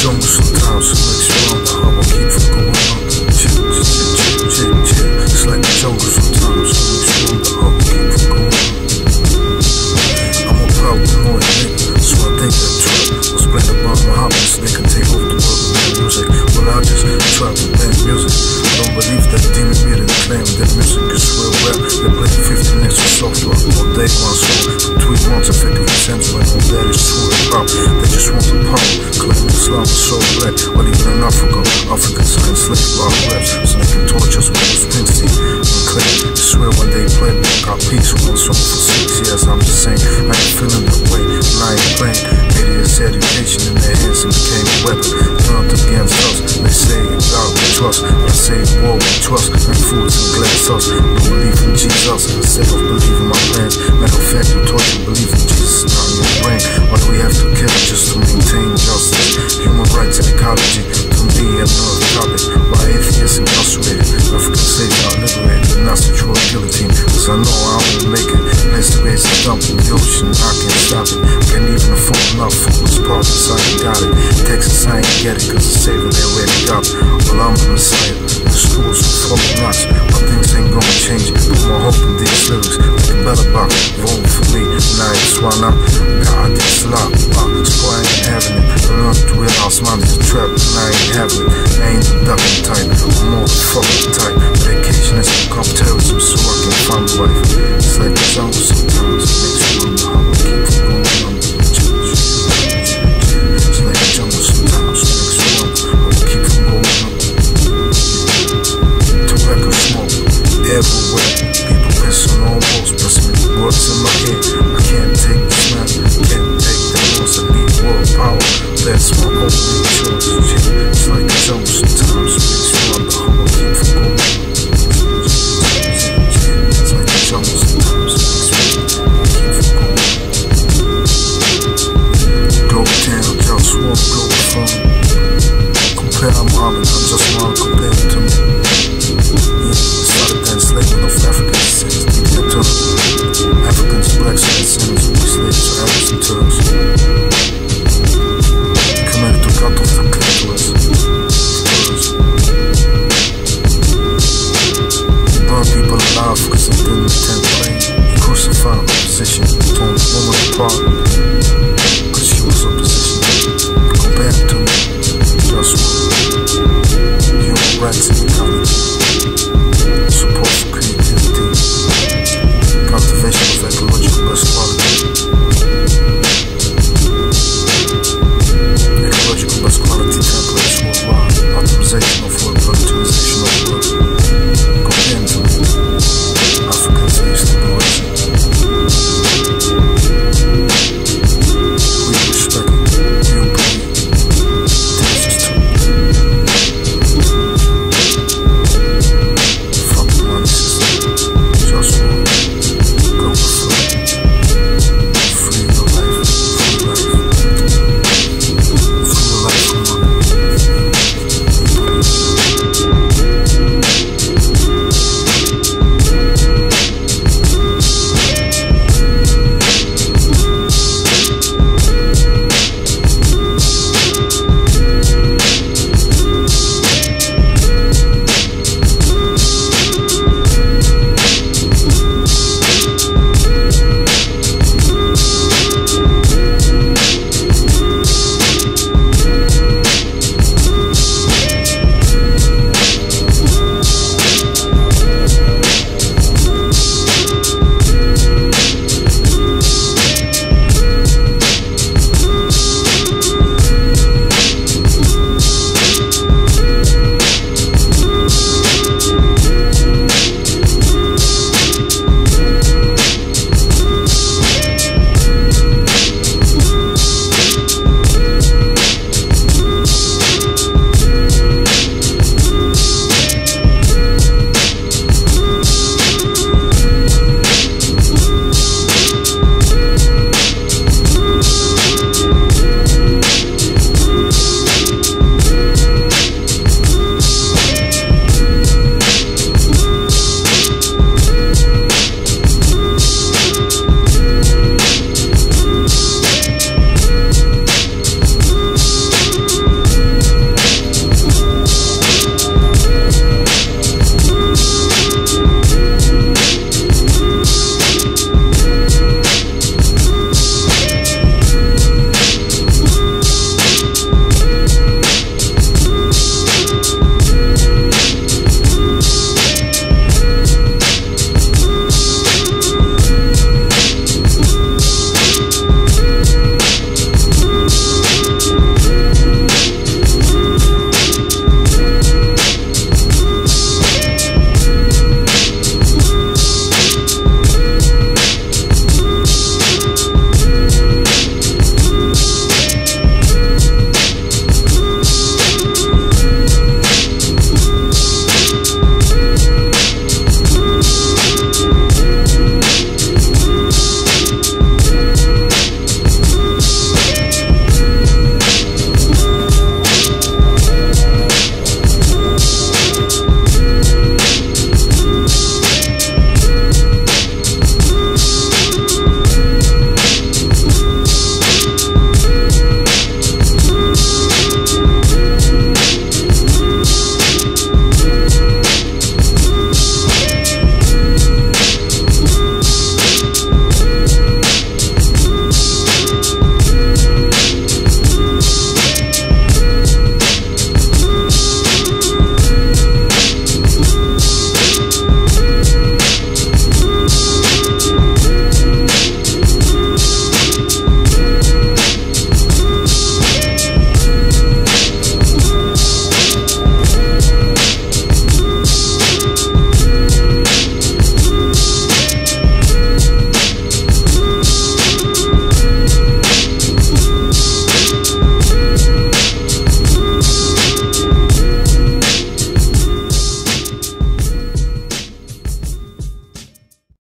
jungle sometimes, so much wrong. I won't keep from going on. Chip, chip, chip, chip, chip. It's like the jungle sometimes, so much wrong. I won't keep from going on. I'm a problem more than it, so I think that trip was blended by Muhammad's nigga. sweat. Well, he's in Africa, African swing, slick, rock, shoes. Like a bella room for me. Nice one up, God, get slop Square ain't having it Looked with all trap I ain't having it Ain't ducking type, I'm more fucking type Vacation is some terrorism So I can find my wife It's like it's always sometimes makes wonder how I keep going It's like it's always I keep going To smoke everywhere.